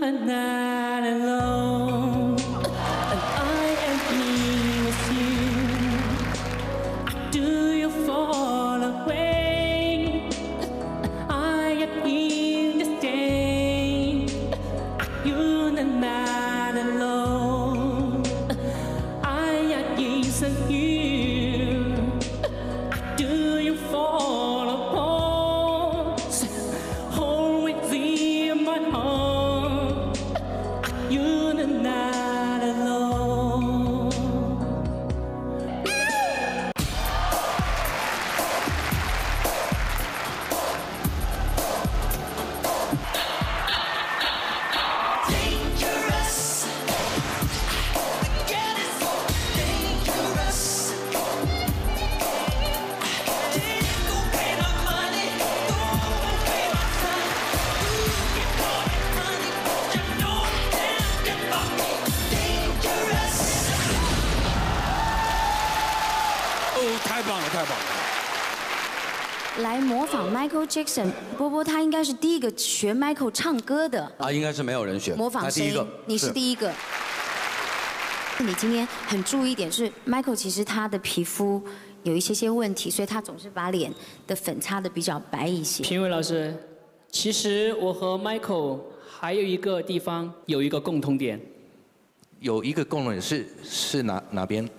are not alone. And I am here with you. I Do you fall 太棒了！来模仿 Michael Jackson，波波他应该是第一个学 Michael 唱歌的啊，应该是没有人学，模仿声音他第一个，，你是第一个。你今天很注意一点是，Michael 其实他的皮肤有一些些问题，所以他总是把脸的粉擦的比较白一些。评委老师，其实我和 Michael 还有一个地方有一个共同点，有一个共同点是是哪哪边？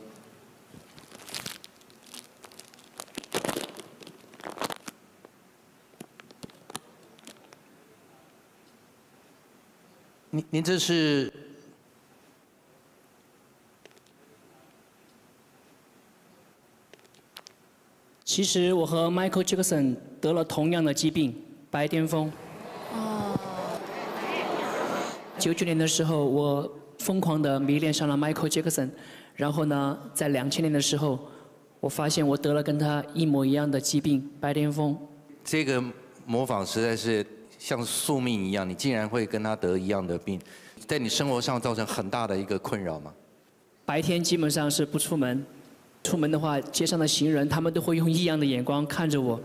您您这是其实我和 Michael Jackson 得了同样的疾病——白癜风。哦九九年的时候，我疯狂的迷恋上了 Michael Jackson，然后呢，在两千年的时候，我发现我得了跟他一模一样的疾病——白癜风。这个模仿实在是像宿命一样，你竟然会跟他得一样的病，在你生活上造成很大的一个困扰吗？白天基本上是不出门，出门的话，街上的行人他们都会用异样的眼光看着我。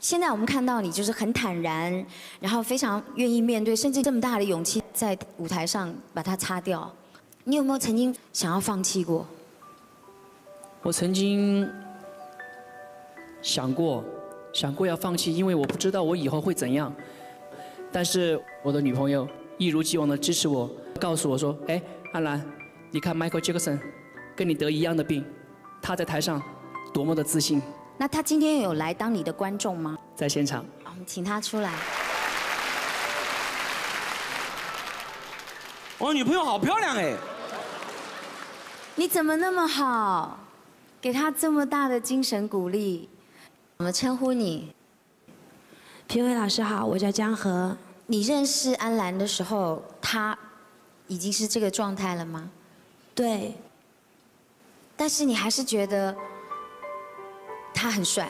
现在我们看到你就是很坦然，然后非常愿意面对，甚至这么大的勇气在舞台上把它擦掉。你有没有曾经想要放弃过？我曾经想过，想过要放弃，因为我不知道我以后会怎样。但是我的女朋友一如既往的支持我，告诉我说：“哎，安兰，你看 Michael Jackson 跟你得一样的病，他在台上多么的自信。那他今天有来当你的观众吗？”在现场，我们请他出来。我女朋友好漂亮哎！你怎么那么好？给他这么大的精神鼓励。怎么称呼你？评委老师好，我叫江河。你认识安澜的时候，他已经是这个状态了吗？对。但是你还是觉得他很帅。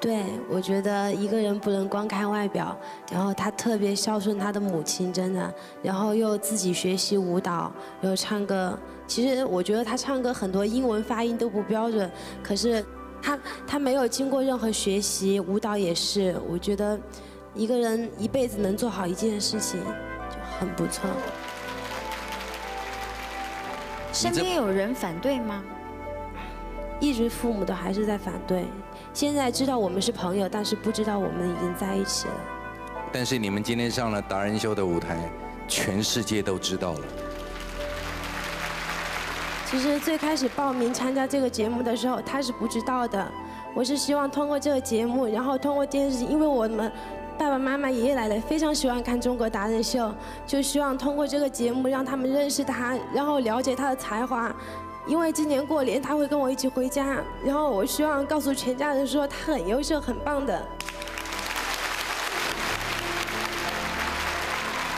对，我觉得一个人不能光看外表，然后他特别孝顺他的母亲，真的，然后又自己学习舞蹈，又唱歌。其实我觉得他唱歌很多英文发音都不标准，可是他他没有经过任何学习，舞蹈也是。我觉得一个人一辈子能做好一件事情就很不错。身边有人反对吗？一直父母都还是在反对。现在知道我们是朋友，但是不知道我们已经在一起了。但是你们今天上了达人秀的舞台，全世界都知道了。其实最开始报名参加这个节目的时候，他是不知道的。我是希望通过这个节目，然后通过电视，因为我们爸爸妈妈、爷爷奶奶非常喜欢看中国达人秀，就希望通过这个节目让他们认识他，然后了解他的才华。因为今年过年他会跟我一起回家，然后我希望告诉全家人说他很优秀、很棒的。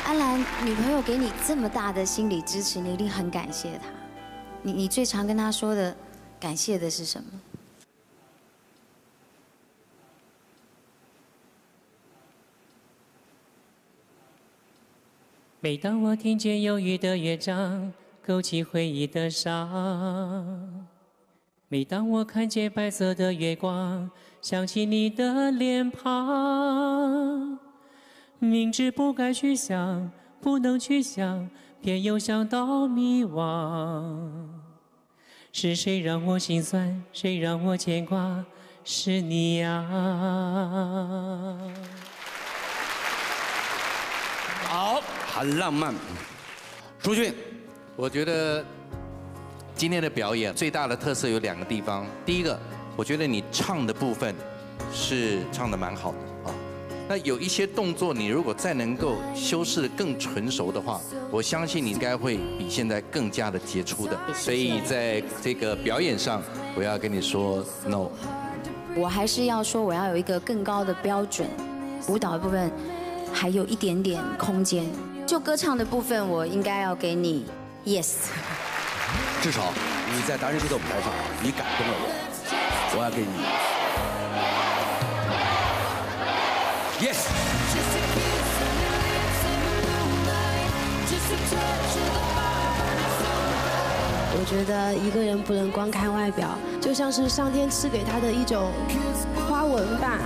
安澜，女朋友给你这么大的心理支持，你一定很感谢她。你你最常跟他说的感谢的是什么？每当我听见忧郁的乐章，勾起回忆的伤；每当我看见白色的月光，想起你的脸庞。明知不该去想，不能去想，偏又想到迷惘。是谁让我心酸？谁让我牵挂？是你呀。好，很浪漫。朱迅，我觉得今天的表演最大的特色有两个地方。第一个，我觉得你唱的部分是唱的蛮好的。那有一些动作，你如果再能够修饰的更纯熟的话，我相信你应该会比现在更加的杰出的。所以在这个表演上，我要跟你说 no。我还是要说，我要有一个更高的标准。舞蹈的部分还有一点点空间，就歌唱的部分，我应该要给你 yes。至少你在达人秀的舞台上，你感动了我，我要给你 yes。我觉得一个人不能光看外表，就像是上天赐给他的一种花纹吧。